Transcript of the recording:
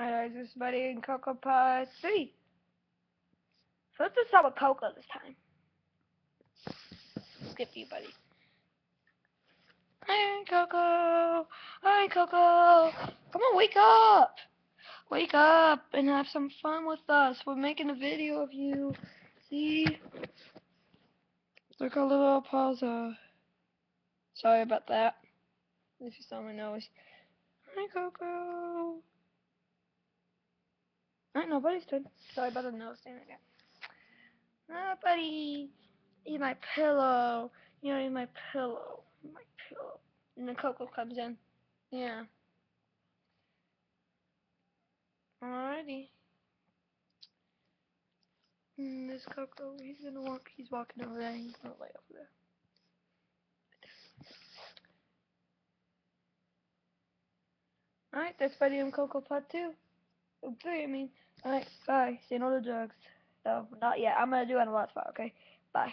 Alright, this is Buddy and Coco Pie 3. So let's just start with Coco this time. Skip you, buddy. Hi, Coco. Hi, Coco. Come on, wake up. Wake up and have some fun with us. We're making a video of you. See? Look a little pause. Uh, sorry about that. If you saw my nose. Hi, Coco. Alright, buddy's dead. Sorry about the nose stand again. Ah, Nobody. Eat my pillow. You know, eat my pillow. My pillow. And the Coco comes in. Yeah. Alrighty. Mm, this Coco, he's gonna walk. He's walking over there. He's gonna lay over there. Alright, that's Buddy and Coco Pot 2. Okay, I mean, alright, bye. See you in all the drugs. No, not yet. I'm gonna do it on the last part, okay? Bye.